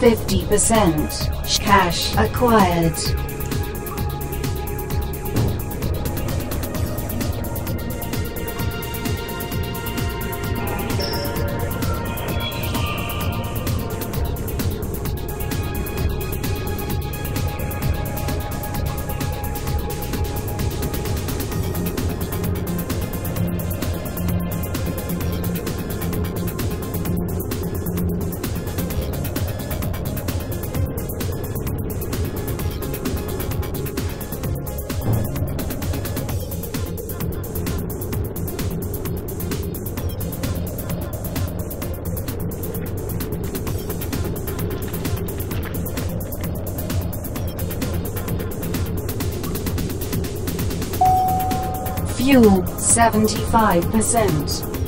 50%. Cash acquired. Fuel 75%.